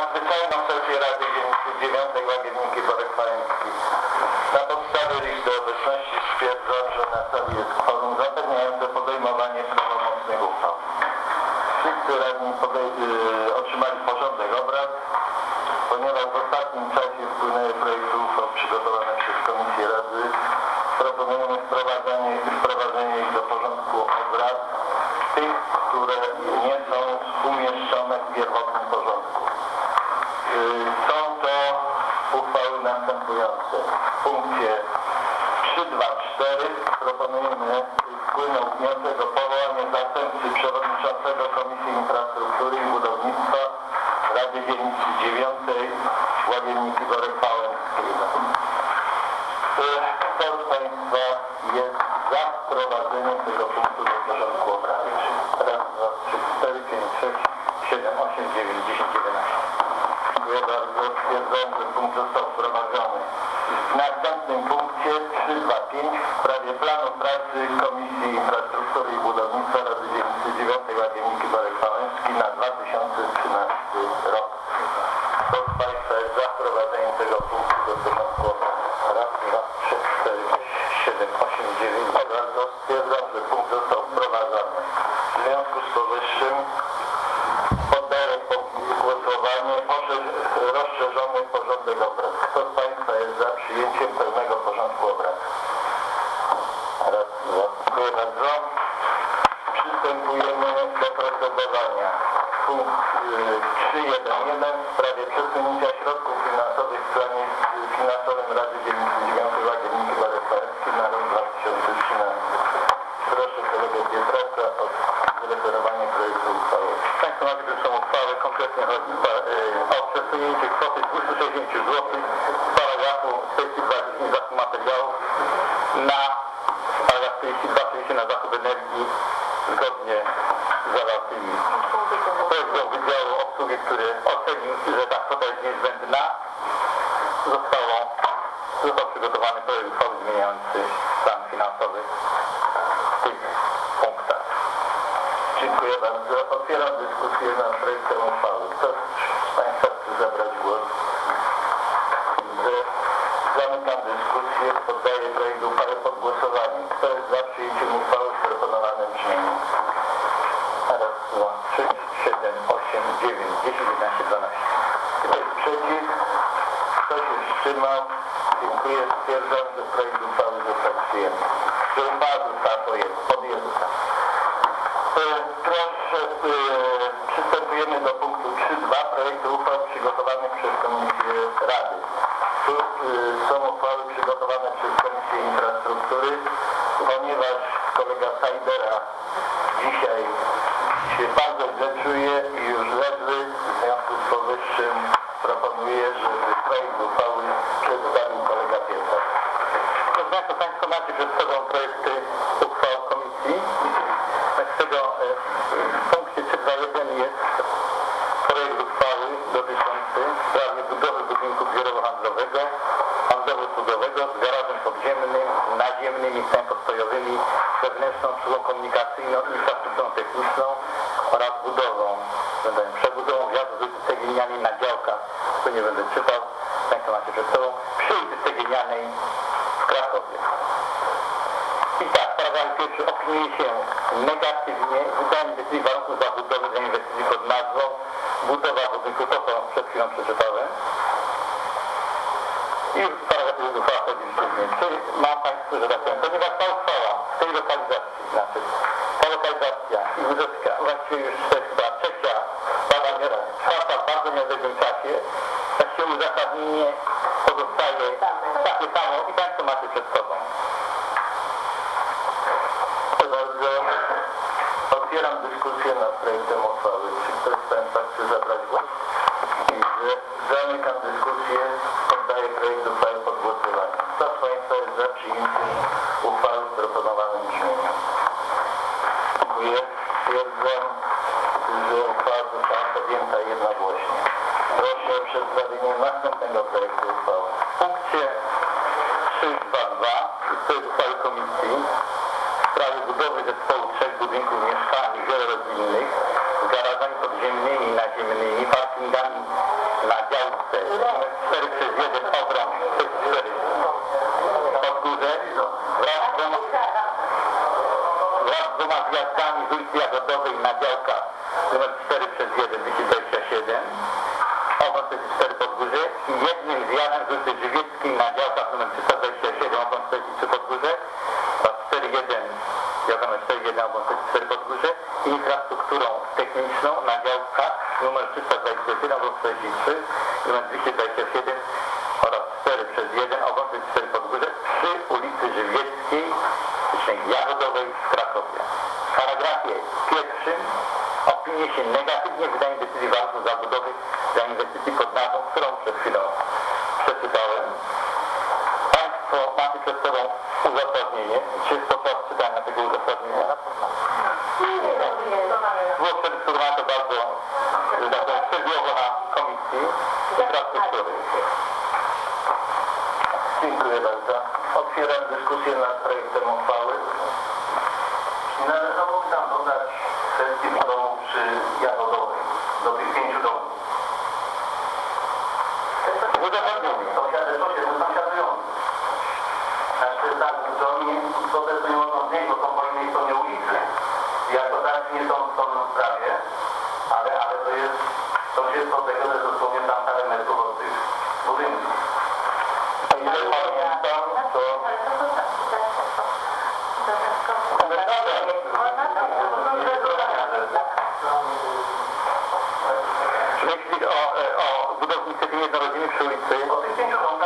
nadzwyczajną sesję Rady Dzielnicy 9 Łagienniki Borek Maleński. Na podstawie listy obecności stwierdzam, że na sali jest kworum zapewniające podejmowanie prawomocnych uchwał. Wszyscy radni y, otrzymali porządek obrad, ponieważ w ostatnim czasie wpłynęły projekty uchwał przygotowane przez Komisję Rady. Proponujemy wprowadzenie, wprowadzenie ich do porządku obrad, tych, które nie są umieszczone w pierwotnym porządku. Y, Są to uchwały następujące. W punkcie 324 proponujemy wpłynął wniosek o powołanie zastępcy przewodniczącego Komisji Infrastruktury i Budownictwa Rady Dzielnicy 9 Łagienniki Borek Pałęckiej. Y, Kto z Państwa jest za wprowadzeniem tego punktu do porządku obrad? Raz, dwa, trzy, cztery, pięć, sześć, siedem, osiem, dziewięć, dziesięć. Bardzo. Stwierdzam, że punkt został wprowadzony. W następnym punkcie 325 w sprawie planu pracy Komisji Infrastruktury i Budownictwa Rady Dzielnicy 9 Łagienniki Barek Pałęcki na 2013 rok. Kto z Państwa jest za wprowadzeniem tego punktu do porządku? Raz, dwa, trzy, cztery, siedem, osiem, dziewięć. Bardzo stwierdzam, że punkt został wprowadzony. W związku z powyższym Poddaję pod głosowanie poszerz- rozszerzony porządek obrad. Kto z Państwa jest za przyjęciem pełnego porządku obrad? Raz, dwa. Dziękuję bardzo. Przystępujemy do procedowania. Punkt y, 3.1.1 w sprawie przesunięcia środków finansowych w planie y, finansowym Rady Dzielnicy 9 Łagienniki Barek Parecki na rok 2013. Proszę kolegę Pietraka o zreferowanie projektu uchwały. Państwo przed sobą uchwałę, konkretnie chodzi przesunięcie kwoty 260 zł z paragrafu 42 zakup materiałów na paragraf 42 oczywiście na zakup energii zgodnie z zawartymi projektem Wydziału Obsługi, który ocenił, że ta kwota jest niezbędna. Zostało, został przygotowany projekt uchwały zmieniający plan finansowy w tych punktach. Dziękuję bardzo. Otwieram dyskusję nad projektem uchwały. Kto z Państwa chce zabrać głos? Że zamykam dyskusję. Poddaję projekt uchwały pod głosowanie. Kto jest za przyjęciem uchwały w proponowanym brzmieniu? Raz, dwa, trzy, siedem, osiem, dziewięć, dziesięć, jedenaście, dwanaście. Kto jest przeciw? Kto się wstrzymał? Dziękuję. Stwierdzam, że projekt uchwały został przyjęty. Że uchwała została podjęta. Proszę, e, przystępujemy do punktu 3.2 projektu uchwał przygotowanych przez Komisję Rady. Tu e, są uchwały przygotowane przez Komisję Infrastruktury, ponieważ kolega Sajdera dzisiaj się bardzo źle czuje i już leży, w związku z powyższym proponuję, żeby projekt uchwały przedstawił kolega Pietrek. Proszę Państwa, Państwo macie przed sobą projekty uchwał komisji. Z tego e, w punkcie 321 jest projekt uchwały dotyczący sprawy budowy budynku biurowo-handlowego, handlowo-usługowego z garażem podziemnym, naziemnym, miejscami postojowymi, wewnętrzną obsługą komunikacyjną, infrastrukturą techniczną oraz budową, przebudową wjazdu z Ceglinianej na działkach, tu nie będę czytał, Państwo macie przed sobą, przy ulicy Ceglinianej w Krakowie. I tak, paragraf pierwszy opiniuje się negatywnie wydanie decyzji warunków zabudowy dla inwestycji pod nazwą budowa budynku, to co przed chwilą przeczytałem. I już paragraf uchwała chodzi rzeczywiście. Czy ma Państwo, że tak powiem, ponieważ ta uchwała w tej lokalizacji, znaczy ta lokalizacja i Łyżewska, właściwie już to jest chyba trzecia, bardzo nie- czwarta w bardzo niezwykłym czasie, tak się uzasadnienie pozostaje takie samo i Państwo macie przed sobą. Bardzo. Otwieram dyskusję nad projektem uchwały. Czy ktoś z Państwa chce zabrać głos? Widzę. Zamykam dyskusję. Poddaję projekt uchwały pod głosowanie. Kto z Państwa jest za przyjęciem uchwały w proponowanym brzmieniu? Dziękuję. Stwierdzam, że uchwała została podjęta jednogłośnie. Proszę o przedstawienie następnego projektu uchwały. W punkcie 322 to jest uchwały komisji w sprawie budowy zespołu trzech budynków mieszkalnych wielorodzinnych z garażami podziemnymi, naziemnymi, parkingami na działce. Numer 4 przez 1 obrąb przez 4 Podgórze wraz z dwoma, wraz z dwoma zjazdami z ulicy Jagodowej na działkach. Numer 4 przez 1 227 obrąb przez 4 Podgórze i jednym zjazdem z ulicy Żywieckiej na działkach numer 327 obrąb przez 3 Podgórze oraz 41 działka numer 41 obrąb przez 4 Podgórze i infrastrukturą techniczną na działkach numer 327 obrąb 43 numer 227 oraz 4 przez 1 obrąb przez 4 Podgórze przy ulicy Żywieckiej Jagodowej w Krakowie. W paragrafie pierwszym opinie się negatywnie wydaje decyzji warunków zabudowy dla inwestycji pod nazwą, którą przed chwilą przeczytałem. Państwo macie przed sobą uzasadnienie. Czy jest podczas czytania tego uzasadnienia? Było przedyskutowane to bardzo, tak szczegółowo na Komisji. Dziękuję bardzo. Otwieram dyskusję nad projektem uchwały. Czy należało tam dodać kwestię domu przy Jagodowej, do tych pięciu domów? Uzasadnienie. Sąsiady, sąsiadujący. Znaczy tak, to nie, to też nie można zmienić, bo są po innej stronie ulicy. Jako tak nie są w stronną sprawie, ale, ale to jest sąsiedztwo tego, że dosłownie tam parę metrów od tych budynków. O ile pamiętam, to myśli o, e, o budownictwie tej jednorodziny przy ulicy O tych pięciu domkach,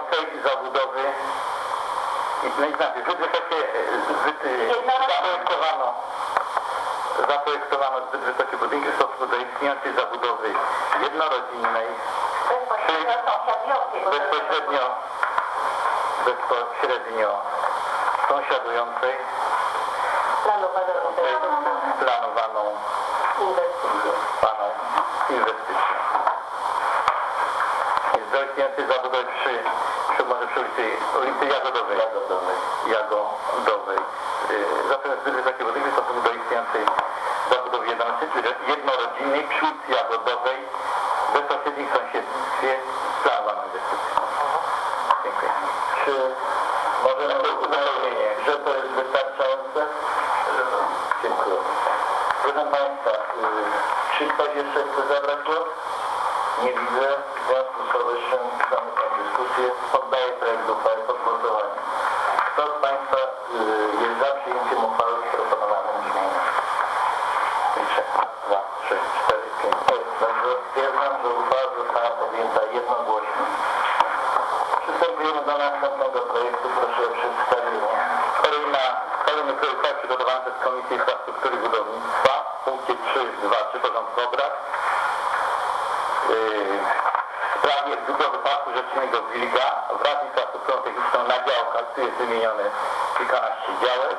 mającej zabudowy. No i znaczy, e, zaprojektowano zaprojektowano zbyt wysokie budynki w stosunku do istniejącej zabudowy jednorodzinnej bezpośrednio bezpośrednio sąsiadującej planowaną paną inwestycją. Jest do istniejącej zabudowy przy, przy, może przy ulicy, ulicy Jagodowej. Jagodowej. Jagodowej. Yy, zatem zbyt wysokie budynki stosunku do istniejącej zabudowy jednorodzinnej, jednorodzinnej przy ulicy Jagodowej w bezpośrednim sąsiedztwie z planowaną inwestycją. Dziękuję. Czy możemy uzupełnienie, że to jest wystarczające? Dziękuję. Proszę Państwa, y, czy ktoś jeszcze chce zabrać głos? Nie widzę. W związku z powyższym zamykam dyskusję. Poddaję projekt uchwały pod głosowanie. Kto z Państwa y, jest za przyjęciem uchwały w proponowanym brzmieniu? Trzy, dwa, trzy, cztery, pięć. Dobrze, stwierdzam, że uchwała została podjęta jednogłośnie. Przystępujemy do następnego projektu. Proszę o przedstawienie. Kolejna, kolejny projekt uchwały przygotowany przez Komisję Infrastruktury i Budownictwa w punkcie 3.2.3 porządku obrad w sprawie budowy Parku Rzecznego Wilga. Wraz z infrastrukturą techniczną na działkach, tu jest wymienione kilkanaście działek.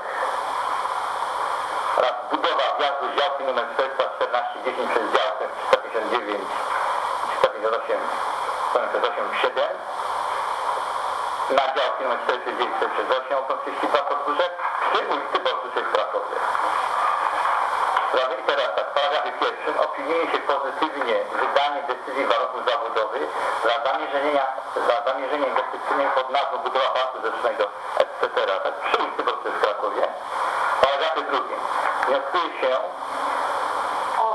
Oraz budowa wjazdu z działki nr 41410 przez działkę 359 358 8 7 na działki nr 409 przez 8 okres 32 Podgórze przy ulicy Borsuszej w Krakowie. Sprawy i teraz tak, w paragrafie pierwszym opiniuje się pozytywnie wydanie decyzji warunków zabudowy dla zamierzenia, dla zamierzenia inwestycyjnej pod nazwą budowa parku rzecznego etc. Tak, przy ulicy Borsuszej w Krakowie. W paragrafie drugim wnioskuje się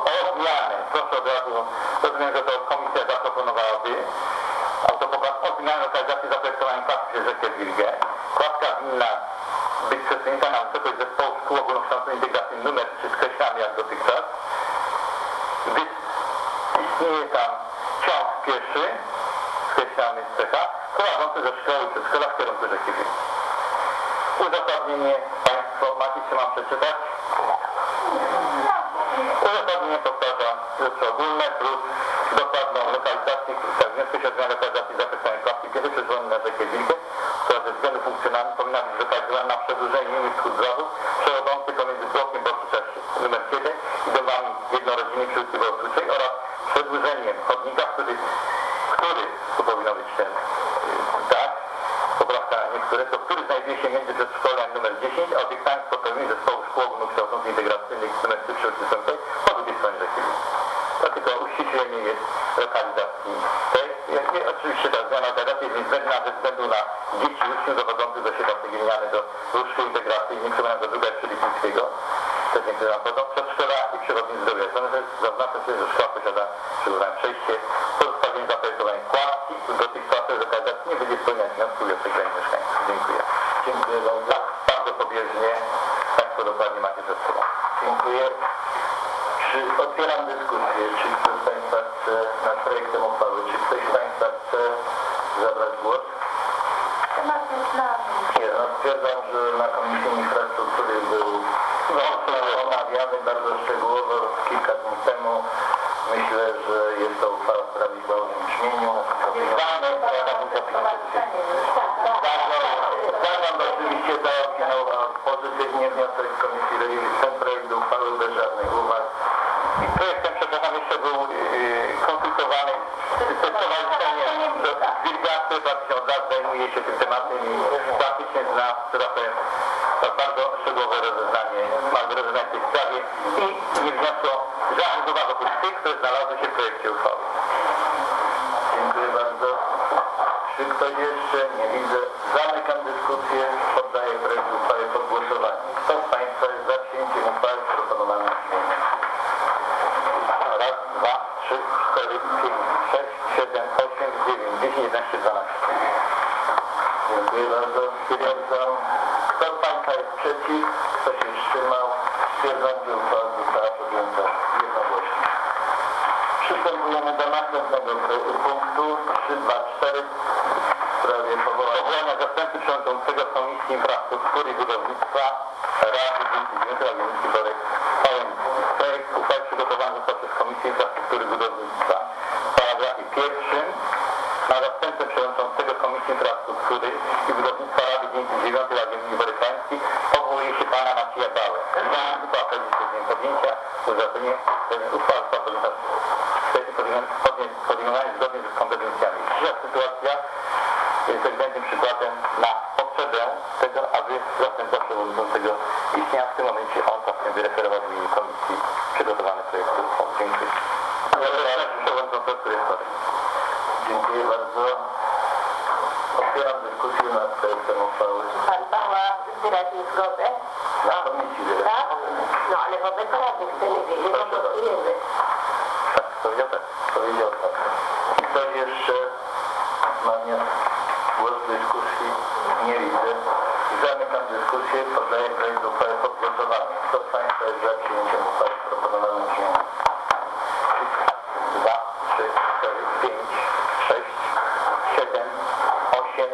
o zmianę, proszę od razu, rozumiem, że to komisja zaproponowałaby autopokład o zmianę lokalizacji zaprojektowania klatki przez rzekę Wilgę. Kładka winna być na wysokość zespołu szkół ogólnokształcącej integracji numer 3 skreślamy jak dotychczas, gdyż istnieje tam ciąg pieszy, skreślamy z cecha, prowadzący ze szkoły przedszkola w kierunku rzeki. Uzasadnienie Państwo macie, czy mam przeczytać? Uzasadnienie powtarza rzeczy ogólne plus dokładną lokalizację, tak, wniosek się o zmianę lokalizacji zapisanej klatki pierwszej przezwolony na rzekę Wilgę, zadecydowanych funkcjonariuszy powinna być wykazywana na przedłużeniu niskich drogów przechodzących pomiędzy blokiem Bortyczewskich nr 7 i domami jednorodzinnych przy ulicy Bortyczej oraz przedłużeniem chodnika, który, który tu powinno być ten, y, tak, poprawka niektóre, to który znajduje się między przedszkolem nr 10 a obiektami sportowymi zespołu szkół ogólnokształcących integracyjnych nr 3 przy ulicy Sącej po drugiej stronie rzeki. To tylko uściślenie jest lokalizacji tej jak nie, oczywiście ta zmiana lokalizacji jest niezbędna ze względu na dzieci uczniów dochodzących do siebie gminiany do łóżki integracji, niektóre na druga przy Lipińskiego, też niektóre na podą, przedszkola i przyrodni zdrowia. Zaznaczam sobie, że szkoła posiada przygotowane przejście, pozostawienie zaprojektowanej kładki dotychczasowej lokalizacji nie będzie spełniać wniosku i oczekiwań mieszkańców. Dziękuję. Dziękuję bardzo. Tak, bardzo pobieżnie, Państwo dokładnie macie przed sobą. Dziękuję. Czy otwieram dyskusję, czy ktoś z Państwa chce nad projektem uchwały, ktoś z Państwa chce zabrać głos? Temat jest dla Nie, no stwierdzam, że na Komisji Infrastruktury był omawiany bardzo szczegółowo kilka dni temu. Myślę, że jest to uchwała w prawidłowym brzmieniu. Zgadzam oczywiście opinią pozytywnie wniosek Komisji Religii. Ten projekt uchwały bez żadnych uwag. I projektem, jeszcze był yy, konsultowany z Stowarzyszeniem Wilgaty, 2000 lat zajmuje się tym tematem i praktycznie zna trochę to bardzo szczegółowe rozeznanie, ma rozeznanie w tej sprawie i nie wniosło żadnych uwag oprócz tych, które znalazły się w projekcie uchwały. Dziękuję bardzo. Czy ktoś jeszcze? Nie widzę. Zamykam dyskusję. Poddaję projekt uchwały pod głosowanie. Kto z Państwa jest za przyjęciem uchwały w 5, 6, 7, 8, 9, 10, 11, 12. Dziękuję bardzo. Stwierdzam. Kto z Państwa jest przeciw? Kto się wstrzymał? Stwierdzam, że uchwała została podjęta jednogłośnie. Przystępujemy do następnego punktu 3, 2, 4 sprawie powołania zastępcy przewodniczącego Komisji Infrastruktury i Budownictwa Rady Gminy Agencji Borek Pałęki. Projekt uchwały przygotowany został przez Komisję Infrastruktury i Budownictwa. Paragrafie pierwszym na zastępcę przewodniczącego Komisji Infrastruktury i Budownictwa Rady Gminy 9 Agencji Borek Pałęki powołuje się pana Macieja Bałę. Uchwała podjęcia podjęcia, uzasadnienie uchwała została podjęta podejmowane zgodnie z kompetencjami. Trzecia sytuacja jest ewidentnym przykładem na potrzebę tego, aby zastępca przewodniczącego istniał w tym momencie on właśnie wyreferował w imieniu komisji przygotowany projekt uchwały. Dziękuję. Przewodniczący, który jest tutaj. Dziękuję bardzo. Otwieram dyskusję nad projektem uchwały Pan Bała wyraził zgodę? na komisji wyraźnie. Tak? No ale wobec Rady chcemy wiedzieć, co głosujemy. Tak, powiedział tak. Powiedział tak. Czy ktoś jeszcze ma wniosek? Głos w dyskusji? Nie widzę. Zamykam dyskusję. Poddaję projekt uchwały pod głosowanie. Kto z Państwa jest za przyjęciem uchwały w proponowanym brzmieniu? Dwa, trzy, cztery, pięć, sześć, siedem, osiem,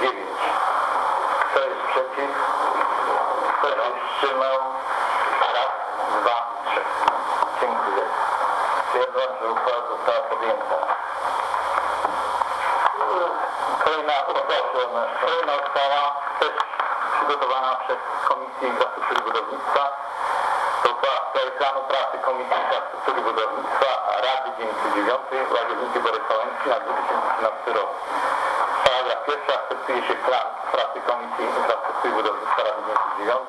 dziewięć. Kto jest przeciw? Kto się wstrzymał? Raz, dwa, trzy. Dziękuję. Stwierdzam, że uchwała została podjęta. Uchwała, kolejna uchwała też przygotowana przez Komisję Infrastruktury Budownictwa. To sprawie planu pracy Komisji Infrastruktury Budownictwa Rady Dziennicy 9 Łagiewnicy Borys Łęcki na 2013 rok. Paragraf pierwszy akceptuje się plan pracy Komisji Infrastruktury Budownictwa Rady Dziennicy 9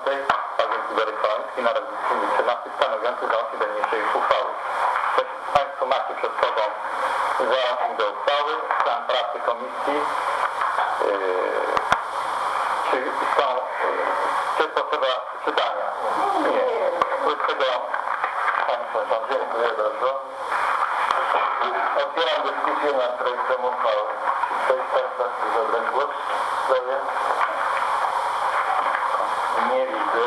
Agencji Borys Łęcki na rok 2013 stanowiący załącznik do niniejszej uchwały. Państwo macie przed sobą załącznik do uchwały, plan pracy komisji. Są, czy potrzeba czytania? Państwo rządzą. Dziękuję bardzo. Otwieram dyskusję nad projektem uchwały. Czy ktoś z Państwa chce zabrać głos w? Nie widzę.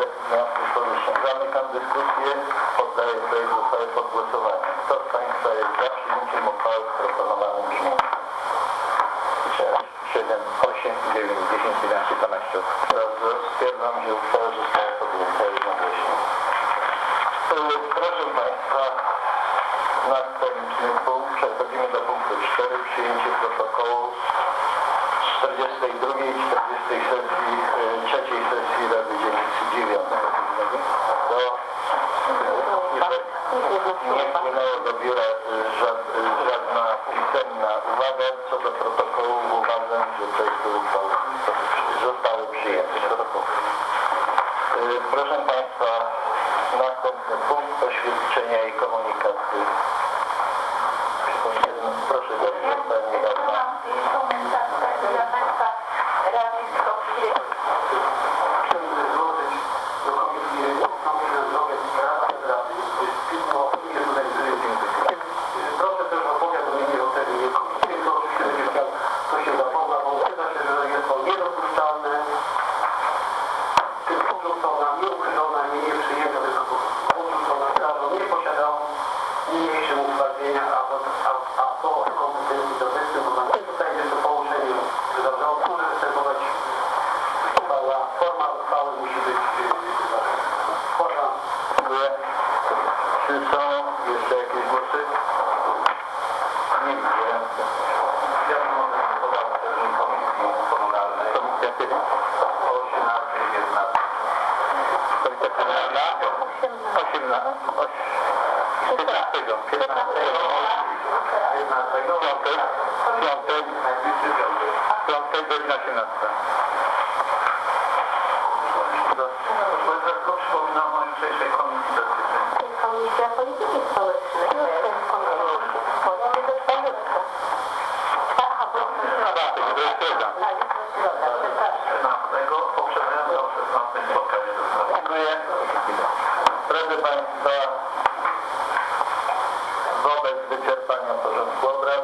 Zamykam dyskusję. Poddaję projekt uchwały pod głosowanie. Kto z Państwa jest za przyjęciem uchwały w proponowanym brzmieniu? 7, 8, 9, 10, 11, 12 osób. Bardzo stwierdzam, że uchwała została podjęta jednogłośnie. E, Proszę Państwa, następny punkt. Przechodzimy do punktu 4. Przyjęcie protokołu 42 i 40 sesji, e, trzeciej sesji Rady Dzielnicy 9. Do, nie wpłynęło do biura e, żad, e, żadna pisemna uwaga co do protokołu. Uważam, że projekty uchwały zostały przyjęte. E, Proszę Państwa, następny punkt oświadczenia i komunikaty. Proszę Radna. Komentarz dla Państwa Rady Skopie. Chciałbym złożyć do Komisji Ochrony Zdrowia i Prawa Rady pilną opinię tutaj z Proszę też o powiadomienie o terminie komisji. To oczywiście będzie chciał, to się zapomna, bo uważa się, że jest to niedopuszczalne. Tym porzucona, nieuchylona, nie nieprzyjęta, tylko porzucona strażą nie posiadał niniejszym uprawienia, a, a, a to kompetencji do testu, bo na tutaj jest to połączenie zarządu, może występować uchwała, forma uchwały musi być yy, forma Dziękuję. Czy są jeszcze jakieś głosy? Nie widzę. Ja mogę podać termin komisji komunalnej. Komisja kiedy? O 18 i 19. Komisja komunalna? 18. 15. 15. 15. Piątek. Piątek. Najbliższy piątek. Piątek godzina 18. Tylko przypominam o jutrzejszej komisji bezpieczeństwa. Komisja Polityki Społecznej. Jestem komisją. Wchodzimy do czwartka. Aha, bo to środa. Tak, to jest środa. A, jutro środa, przepraszam. 16 poprzedzające o 16 spotkanie Dziękuję. Proszę Państwa, wobec wyczerpania porządku obrad